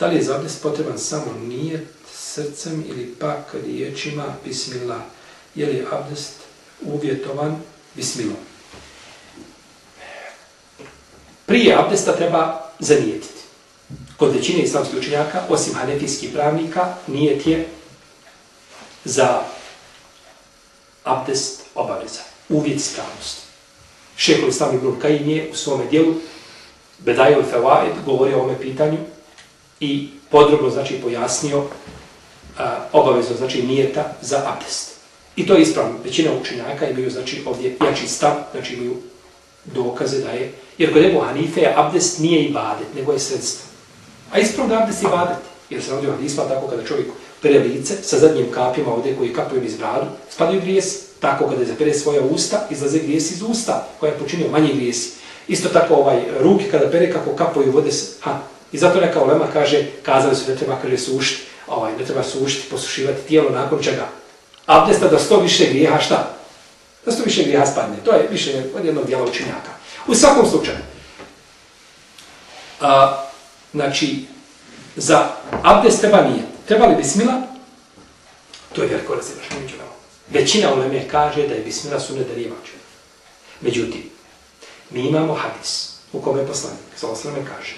Da li je za abdest potreban samo nijet srcem ili pak riječima bismillah? Je li abdest uvjetovan bismillah? Prije abdesta treba zanijetiti. Kod većine islamskih učenjaka, osim hanefijskih pravnika, nijet je za abdest obaveza. Uvjet ispravnosti. Šehol Islam ibn Kajin je u svome dijelu Bedajel Fevaid govorio o ovome pitanju i podrobno znači pojasnio a, obavezno znači nijeta za abdest. I to je ispravno. Većina učenjaka imaju znači ovdje jači stav, znači imaju dokaze da je, jer kod Ebu Hanife abdest nije ibadet, nego je sredstvo. A ispravno da abdest ibadet, jer se rodio hadisma tako kada čovjek pere lice sa zadnjim kapima ovdje koji kapaju iz bradu, spadaju grijesi. Tako kada zapere svoja usta, izlaze grijesi iz usta, koja je počinio manje grijesi. Isto tako ovaj ruke kada pere kako kapuju vode, ha, I zato neka ulema kaže, kazali su da treba kaže sušiti, ovaj, ne treba sušiti, posušivati tijelo nakon čega. Abdesta da sto više grijeha šta? Da sto više grijeha spadne. To je više od jednog dijela učenjaka. U svakom slučaju. A, znači, za abdest treba nije. Treba li bismila? To je veliko razilaženje među nama. Većina uleme kaže da je bismila sunne da nije vađena. Međutim, mi imamo hadis u kome poslanik, sa osrame kaže,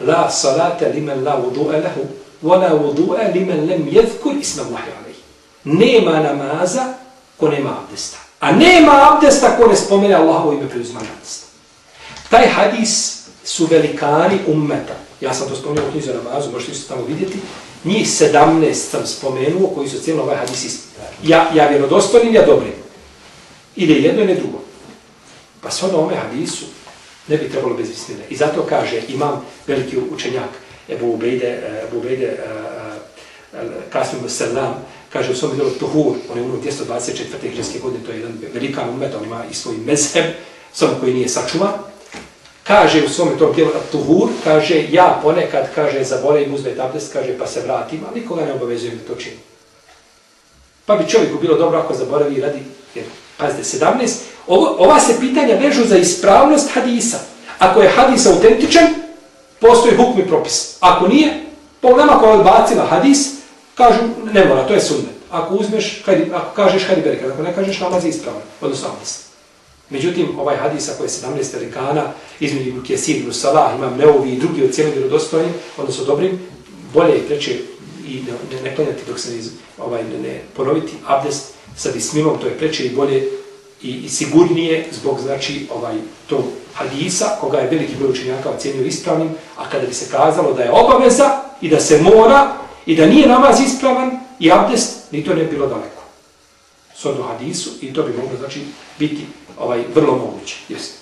la salata limen la vudu'e lahu, wa la limen lem jezkur isma Allahi alaihi. Nema namaza ko nema abdesta. A nema abdesta ko ne spomene Allahovo ime pri uzmanju abdesta. Taj hadis su velikani ummeta. Ja sam to spomenuo u knjizu namazu, možete se tamo vidjeti. Njih 17 sam spomenuo koji su cijelo ovaj hadis ispitali. Ja, ja vjerodostojnim, ja dobrim. Ili jedno ili drugo. Pa sve ono ome hadisu ne bi trebalo bez bismile. I zato kaže imam veliki učenjak Ebu Ubejde, e, Ebu Ubejde e, e, Kasim Selam, kaže u svom djelu Tuhur, on je umro 224. hrvatske godine, to je jedan velika umet, on ima i svoj mezheb, samo koji nije sačuvan. Kaže u svom tom djelu Tuhur, kaže ja ponekad, kaže, zaboravim uzme abdest, kaže, pa se vratim, ali nikoga ne obavezujem da to čini. Pa bi čovjeku bilo dobro ako zaboravi i radi, jer, pazite, 17, ovo, ova se pitanja vežu za ispravnost hadisa. Ako je hadis autentičan, postoji hukmi propis. Ako nije, problema koja je odbacila hadis, kažu, ne mora, to je sunnet. Ako uzmeš, hajdi, ako kažeš, hajdi bereket, ako ne kažeš, namaz je ispravan, odnosno abdest. Međutim, ovaj hadis, ako je 17 velikana, između Ibn Kjesir, Ibn Salah, imam Neovi i drugi od cijelom vjerodostojnim, odnosno dobrim, bolje je preče i ne, ne, ne klanjati dok se ne, ovaj, ne, ne ponoviti abdest sa bismilom, to je preče i bolje i, i sigurnije zbog znači ovaj to hadisa koga je veliki broj učenjaka ocjenio ispravnim, a kada bi se kazalo da je obaveza i da se mora i da nije namaz ispravan i abdest, ni to ne bilo daleko. Sodu hadisu i to bi moglo znači biti ovaj vrlo moguće. Jeste.